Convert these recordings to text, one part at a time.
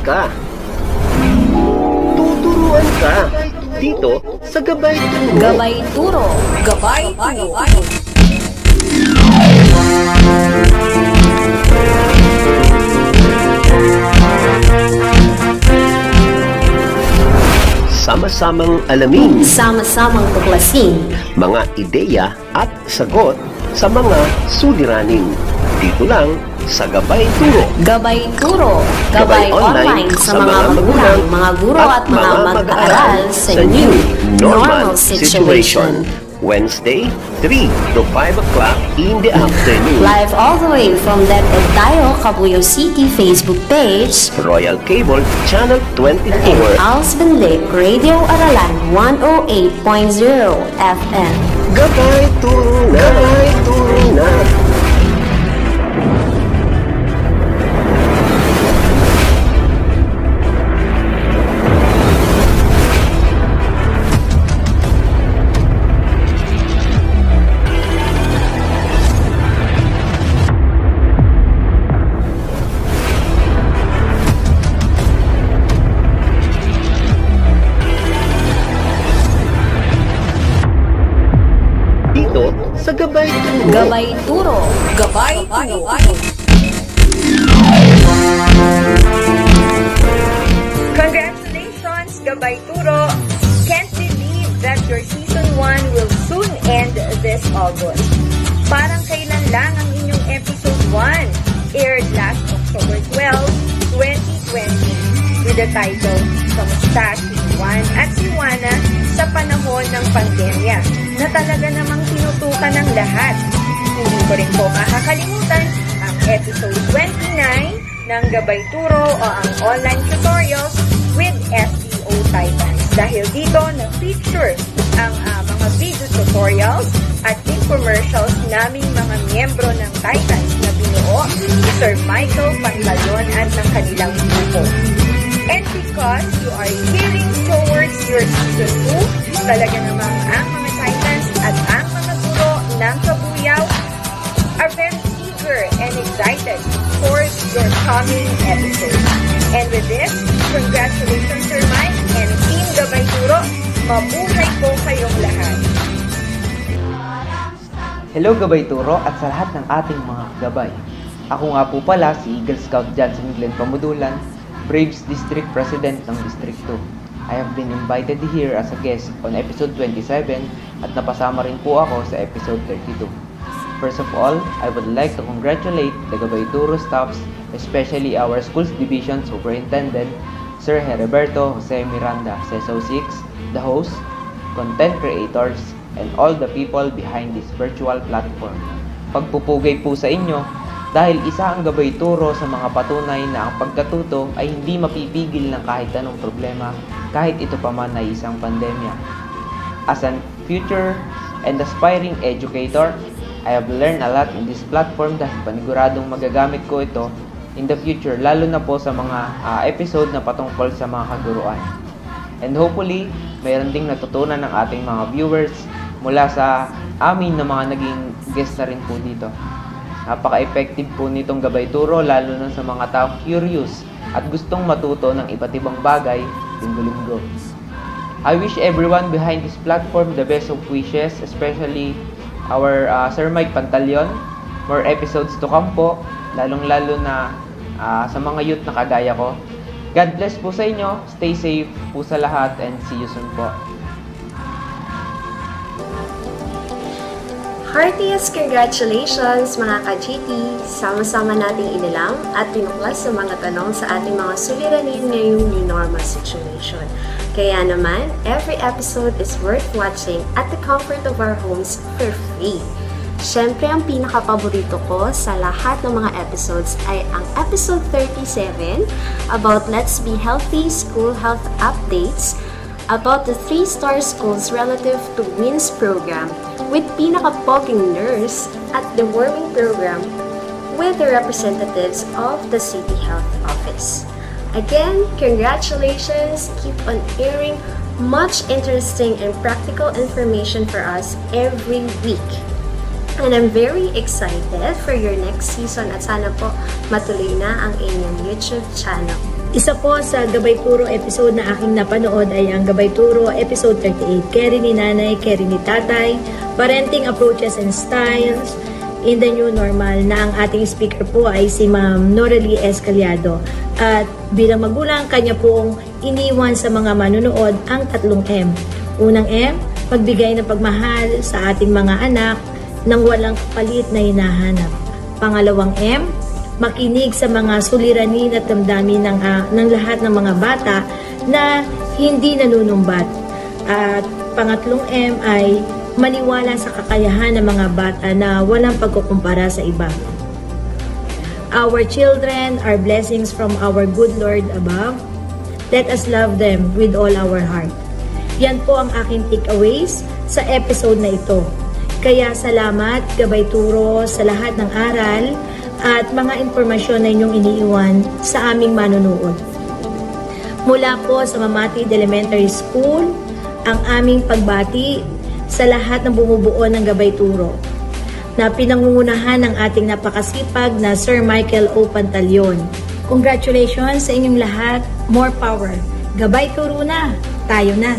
ka. Tuturuan ka dito sa Gabay Turo. Gabay Turo. Gabay Turo. Sama-samang alamin Sama-samang tuklasin. mga ideya at sagot sa mga suliranin. Dito lang sa Gabay Turo. Gabay Turo. Gabay online sa mga magulang, mga guro at mga mag-aaral sa new normal situation. Wednesday, 3 to 5 o'clock in the afternoon. Live all the way from that Tayo Kabuyo City Facebook page Royal Cable Channel and 24. Al's Benlik Radio Aralan 108.0 FM. Gabay Turo na, Gabay Turo na. Gabay Turo. Gabay Turo. Congratulations, Gabay Turo! Can't believe that your season 1 will soon end this August. Parang kailan lang ang inyong episode 1 aired last October 12, 2020 with the title Kamusta si Juan at si Juana sa panahon ng pandemya na talaga namang tinutukan ng lahat. Hindi ko rin po makakalimutan ang episode 29 ng Gabay Turo o ang online tutorials with SEO Titans. Dahil dito na-feature ang ah, mga video tutorials at infomercials naming mga miyembro ng Titans na binuo ni Sir Michael Pantalon at ng kanilang grupo. And because you are gearing towards your season 2, talaga namang ang excited for your coming episode. And with this, congratulations Sir Mike and Team Gabay Turo. Mabuhay po kayong lahat. Hello Gabay Turo at sa lahat ng ating mga gabay. Ako nga po pala si Eagle Scout Johnson Glenn Pamudulan, Braves District President ng District 2. I have been invited here as a guest on episode 27 at napasama rin po ako sa episode 32. First of all, I would like to congratulate the Gabay Turo staffs, especially our Schools Division Superintendent, Sir Heriberto Jose Miranda, CESO 6, the host, content creators, and all the people behind this virtual platform. Pagpupugay po sa inyo dahil isa ang gabay turo sa mga patunay na ang pagkatuto ay hindi mapipigil ng kahit anong problema kahit ito pa man ay isang pandemya. As an future and aspiring educator, I have learned a lot in this platform dahil paniguradong magagamit ko ito in the future lalo na po sa mga ah, episode na patungkol sa mga kaguruan. And hopefully, mayroon ding natutunan ng ating mga viewers mula sa amin na mga naging guest na rin po dito. Napaka-effective po nitong gabay turo lalo na sa mga tao curious at gustong matuto ng iba't ibang bagay linggo-linggo. I wish everyone behind this platform the best of wishes, especially our uh, Sir Mike Pantalion. More episodes to come po, lalong-lalo na uh, sa mga youth na kagaya ko. God bless po sa inyo, stay safe po sa lahat, and see you soon po. Heartiest congratulations mga ka-GT! Sama-sama nating inilang at tinuklas sa mga tanong sa ating mga suliranin ngayong new normal situation. Kaya naman, every episode is worth watching at the comfort of our homes for free. Siyempre, ang pinaka-paborito ko sa lahat ng mga episodes ay ang episode 37 about Let's Be Healthy School Health Updates about the three-star schools relative to WINS program with pinaka-poging nurse at the warming program with the representatives of the City Health Office. Again, congratulations! Keep on airing much interesting and practical information for us every week. And I'm very excited for your next season at sana po matuloy na ang inyong YouTube channel. Isa po sa Gabay Turo episode na aking napanood ay ang Gabay Turo episode 38, Carry ni Nanay, Carry ni Tatay, Parenting Approaches and Styles, in the new normal na ang ating speaker po ay si Ma'am Noralie Escaliado. At bilang magulang, kanya pong iniwan sa mga manunood ang tatlong M. Unang M, magbigay ng pagmahal sa ating mga anak nang walang kapalit na hinahanap. Pangalawang M, makinig sa mga suliranin at damdamin ng, uh, ng lahat ng mga bata na hindi nanunumbat. At pangatlong M ay maniwala sa kakayahan ng mga bata na walang pagkukumpara sa iba. Our children are blessings from our good Lord above. Let us love them with all our heart. Yan po ang aking takeaways sa episode na ito. Kaya salamat, gabay turo sa lahat ng aral at mga impormasyon na inyong iniiwan sa aming manunood. Mula po sa Mamatid Elementary School, ang aming pagbati sa lahat ng bumubuo ng Gabay Turo na pinangungunahan ng ating napakasipag na Sir Michael O. Pantaleon. Congratulations sa inyong lahat. More power. Gabay Turo na. Tayo na.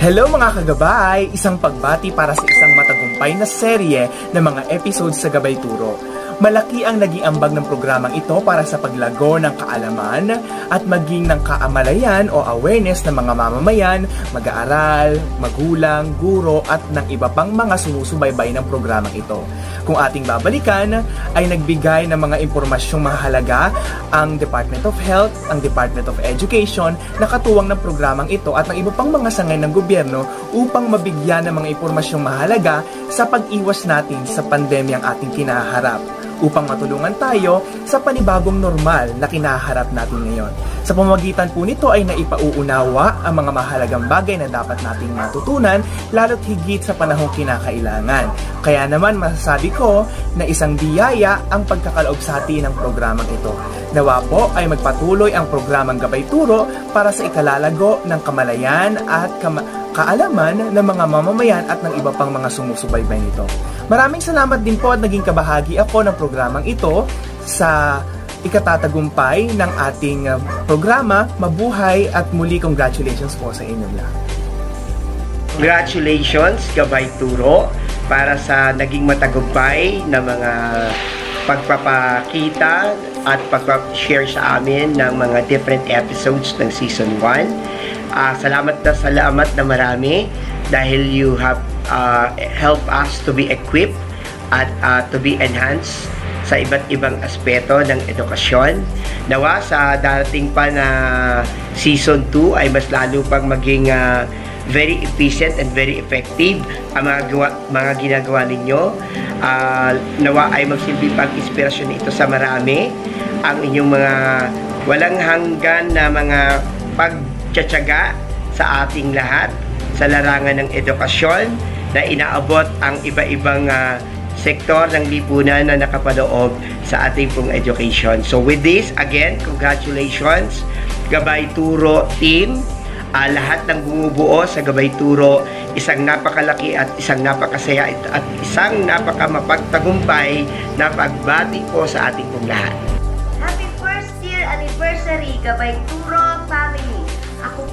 Hello mga kagabay! Isang pagbati para sa isang matagumpay na serye ng mga episodes sa Gabay Turo. Malaki ang naging ambag ng programang ito para sa paglago ng kaalaman at maging ng kaamalayan o awareness ng mga mamamayan, mag-aaral, magulang, guro at ng iba pang mga sumusubaybay ng programang ito. Kung ating babalikan, ay nagbigay ng mga impormasyong mahalaga ang Department of Health, ang Department of Education, na katuwang ng programang ito at ng iba pang mga sangay ng gobyerno upang mabigyan ng mga impormasyong mahalaga sa pag-iwas natin sa pandemyang ating kinaharap upang matulungan tayo sa panibagong normal na kinaharap natin ngayon. Sa pamagitan po nito ay naipauunawa ang mga mahalagang bagay na dapat nating matutunan lalo't higit sa panahong kinakailangan. Kaya naman masasabi ko na isang biyaya ang pagkakaloob sa atin ng programang ito. Nawa po ay magpatuloy ang programang Gabay Turo para sa ikalalago ng kamalayan at kama kaalaman ng mga mamamayan at ng iba pang mga sumusubaybay nito. Maraming salamat din po at naging kabahagi ako ng programang ito sa ikatatagumpay ng ating uh, programa. Mabuhay at muli congratulations po sa inyong lahat. Congratulations, Gabay Turo, para sa naging matagumpay na mga pagpapakita at pagpapashare sa amin ng mga different episodes ng Season 1. Uh, salamat na salamat na marami dahil you have uh, helped us to be equipped at uh, to be enhanced sa iba't ibang aspeto ng edukasyon. Nawa sa darating pa na season 2 ay mas lalo pang maging uh, very efficient and very effective ang mga, gawa, mga ginagawa ninyo. Uh, nawa ay magsilbi pang inspirasyon ito sa marami. Ang inyong mga walang hanggan na mga pagtsatsaga sa ating lahat sa larangan ng edukasyon na inaabot ang iba-ibang uh, sektor ng lipunan na nakapaloob sa ating pong education. So with this, again, congratulations Gabay Turo team. Uh, lahat ng bumubuo sa Gabay Turo, isang napakalaki at isang napakasaya at isang napakamapagtagumpay na pagbati ko sa ating pong lahat. Happy first year anniversary Gabay Turo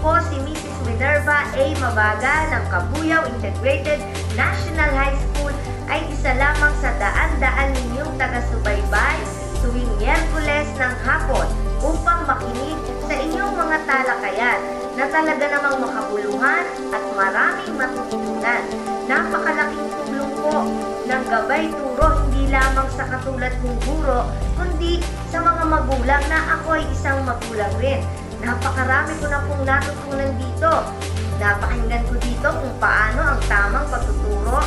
po si Mrs. Minerva A. Mabaga ng Kabuyaw Integrated National High School ay isa lamang sa daan-daan ninyong taga-subaybay tuwing Miyerkules ng hapon upang makinig sa inyong mga talakayan na talaga namang makabuluhan at maraming matutunan. Napakalaking tulong po ng gabay turo hindi lamang sa katulad kong guro, kundi sa mga magulang na ako ay isang magulang rin. Napakarami ko na pong natutunan dito. Napakinggan ko dito kung paano ang tamang pagtuturo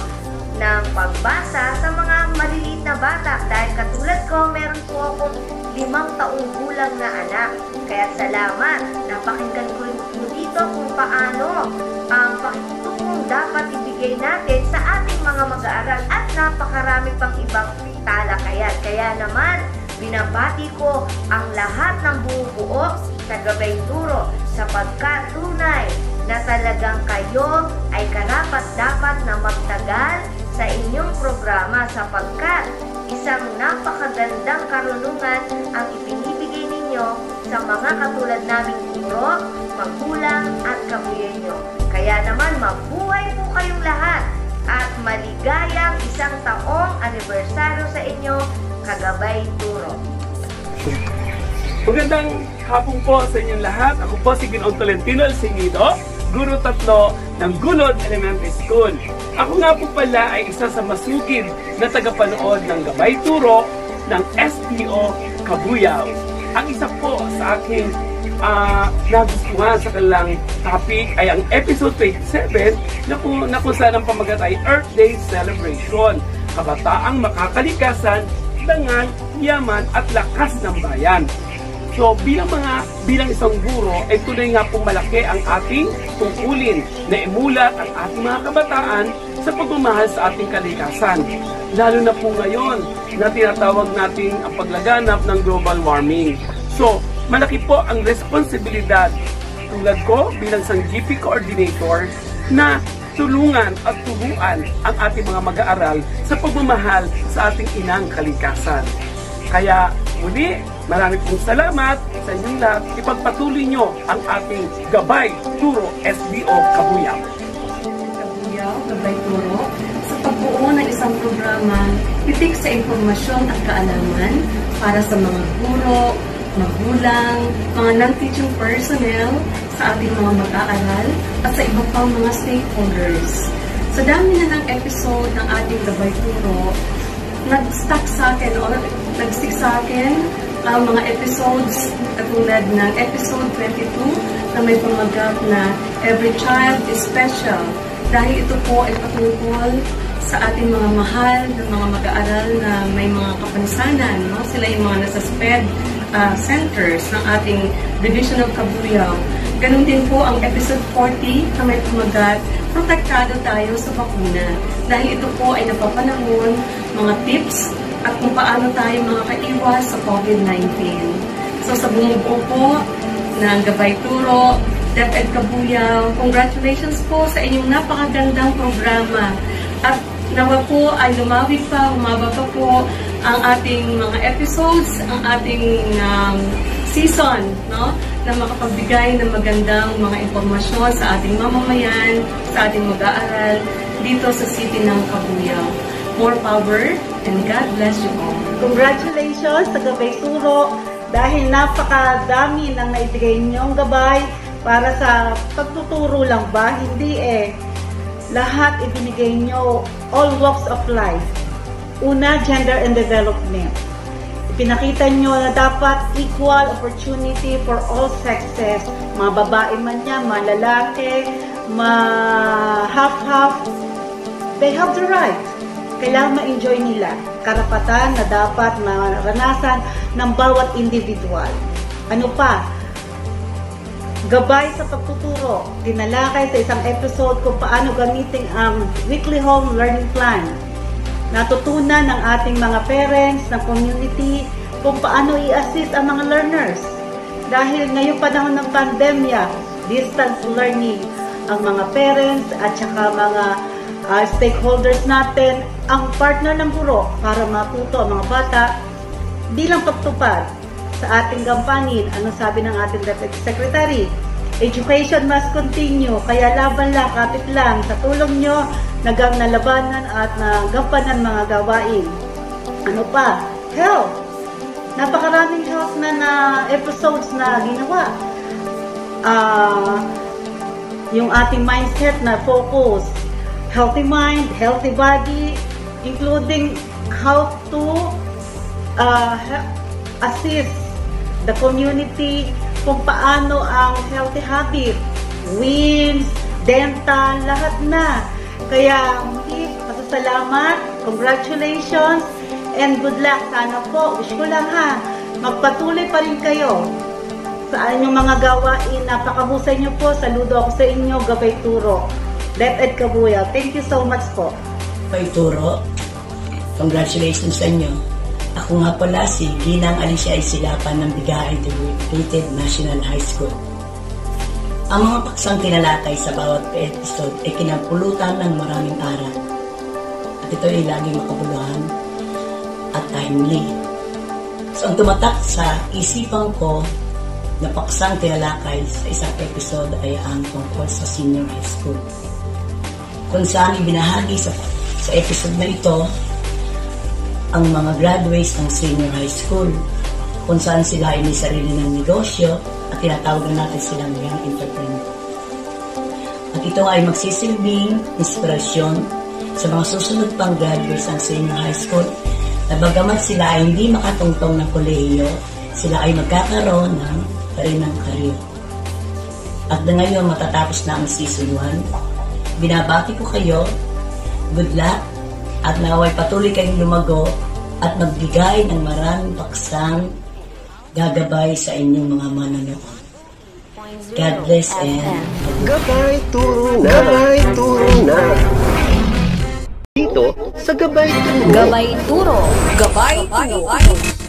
ng pagbasa sa mga maliliit na bata dahil katulad ko, meron po akong limang taong gulang na anak. Kaya salamat, napakinggan ko rin dito kung paano ang pakitutulong dapat ibigay natin sa ating mga mag-aaral at napakarami pang ibang talakayan. Kaya naman, binabati ko ang lahat ng bumubuo sa gabay turo sapagkat tunay na talagang kayo ay karapat dapat na magtagal sa inyong programa sapagkat isang napakagandang karunungan ang ibinibigay ninyo sa mga katulad naming guro, magulang at kabuyenyo. Kaya naman mabuhay po kayong lahat at maligayang isang taong anibersaryo sa inyo, Kagabay Turo. Magandang hapon po sa inyong lahat. Ako po si Ginoong Tolentino Alcinido, Guro Tatlo ng Gulod Elementary School. Ako nga po pala ay isa sa masugid na tagapanood ng Gabay Turo ng SPO Kabuyaw. Ang isa po sa aking uh, nagustuhan sa kanilang topic ay ang episode 27 na kung, na kung saan ang pamagat ay Earth Day Celebration. Kabataang makakalikasan, dangal, yaman at lakas ng bayan. So bilang mga bilang isang guro ay tunay nga pong malaki ang ating tungkulin na imulat ang ating mga kabataan sa pagmamahal sa ating kalikasan. Lalo na po ngayon na tinatawag natin ang paglaganap ng global warming. So, malaki po ang responsibilidad tulad ko bilang isang GP coordinator na tulungan at turuan ang ating mga mag-aaral sa pagmamahal sa ating inang kalikasan. Kaya muli, marami pong salamat sa inyong lahat. Ipagpatuloy nyo ang ating gabay, turo, SBO, Kabuyaw. Kabuyaw, gabay, turo, sa pagbuo ng isang programa, titik sa impormasyon at kaalaman para sa mga guro, magulang, mga non-teaching personnel, sa ating mga mag-aaral, at sa iba pang mga stakeholders. Sa dami na ng episode ng ating gabay turo, nag-stuck sa akin o nag-stick sa akin ang mga episodes katulad ng episode 22 na may pamagat na Every Child is Special dahil ito po ay patungkol sa ating mga mahal ng mga mag-aaral na may mga kapansanan. No? Sila yung mga nasa SPED uh, centers ng ating Division of Kabuyaw. Ganon din po ang episode 40 na may pamagat, protektado tayo sa bakuna. Dahil ito po ay napapanahon mga tips at kung paano tayo makakaiwas sa COVID-19. So sa bumubuo po ng Gabay Turo, DepEd Kabuyaw, congratulations po sa inyong napakagandang programa. At nawa po ay lumawig pa, umaba pa po ang ating mga episodes, ang ating um, season, no? na makapagbigay ng magandang mga impormasyon sa ating mamamayan, sa ating mag-aaral dito sa city ng Kabuyaw. More power and God bless you all. Congratulations sa Gabay Turo dahil napakadami ng naibigay niyong gabay para sa pagtuturo lang ba? Hindi eh. Lahat ibinigay niyo all walks of life. Una, gender and development. Pinakita nyo na dapat equal opportunity for all sexes. Mga babae man niya, mga lalaki, mga half-half. They have the right. Kailangan ma-enjoy nila. Karapatan na dapat maranasan ng bawat individual. Ano pa? Gabay sa pagtuturo. Tinalakay sa isang episode kung paano gamitin ang weekly home learning plan natutunan ng ating mga parents, ng community, kung paano i-assist ang mga learners. Dahil ngayong panahon ng pandemya, distance learning, ang mga parents at saka mga uh, stakeholders natin, ang partner ng guro para matuto ang mga bata, bilang pagtupad sa ating gampanin, ano sabi ng ating Deputy Secretary, Education must continue, kaya laban lang, kapit lang, sa tulong nyo, nagang nalabanan at nagampanan mga gawain. Ano pa? Health. Napakaraming health na na episodes na ginawa. Uh, yung ating mindset na focus, healthy mind, healthy body, including how to uh, assist the community kung paano ang healthy habit, wins, dental, lahat na. Kaya muli, pasasalamat, congratulations, and good luck. Sana po, wish ko lang ha, magpatuloy pa rin kayo sa inyong mga gawain. Napakahusay niyo po. Saludo ako sa inyo, Gabay Turo. Let Ed Kabuya. Thank you so much po. Gabay Turo, congratulations sa inyo. Ako nga pala si Ginang Alicia Isilapan ng Biga Integrated National High School. Ang mga paksang tinalakay sa bawat episode ay kinapulutan ng maraming aral. At ito ay laging makabuluhan at timely. So ang tumatak sa isipan ko na paksang tinalakay sa isang episode ay ang tungkol sa senior high school. Kung saan ibinahagi sa, sa episode na ito ang mga graduates ng senior high school kung saan sila ay may sarili ng negosyo at tinatawag na natin silang young entrepreneur. At ito ay magsisilbing inspirasyon sa mga susunod pang graduates ng senior high school na bagamat sila ay hindi makatungtong ng kolehiyo, sila ay magkakaroon ng karinang karir. At na ngayon matatapos na ang season 1, binabati ko kayo, good luck, at naway patuloy kayong lumago at magbigay ng maraming paksang gagabay sa inyong mga manonood. God bless and Gabay turo na, gabay turo na. Dito sa Gabay Turo. Gabay Turo. Gabay Turo. Apat na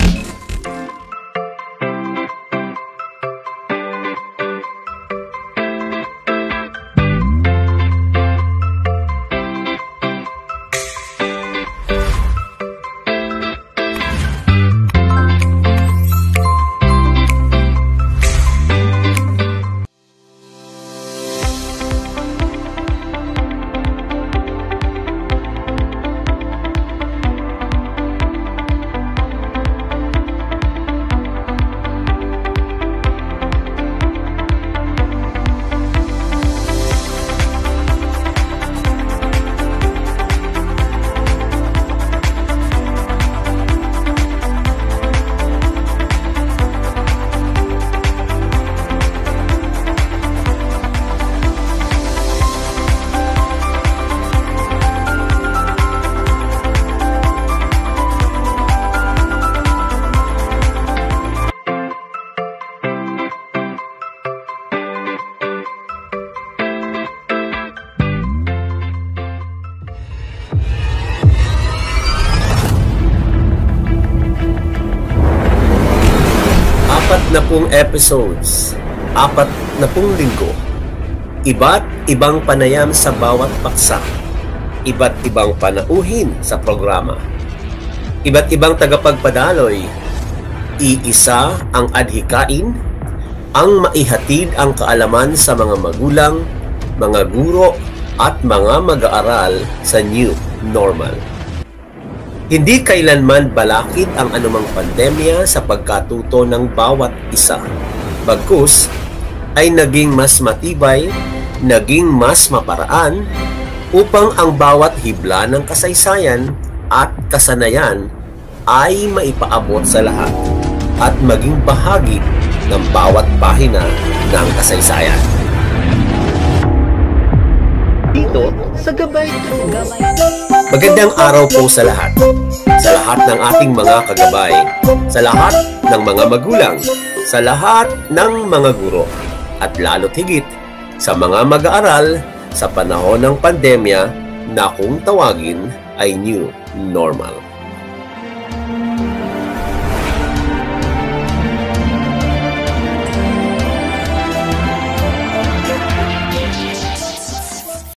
episodes, apat na pong linggo. Iba't ibang panayam sa bawat paksa. Iba't ibang panauhin sa programa. Iba't ibang tagapagpadaloy. Iisa ang adhikain, ang maihatid ang kaalaman sa mga magulang, mga guro, at mga mag-aaral sa new normal. Hindi kailanman balakid ang anumang pandemya sa pagkatuto ng bawat isa. Bagkus, ay naging mas matibay, naging mas maparaan, upang ang bawat hibla ng kasaysayan at kasanayan ay maipaabot sa lahat at maging bahagi ng bawat pahina ng kasaysayan. Dito sa Gabay Turo. Magandang araw po sa lahat. Sa lahat ng ating mga kagabay, sa lahat ng mga magulang, sa lahat ng mga guro, at lalo't higit sa mga mag-aaral sa panahon ng pandemya na kung tawagin ay new normal.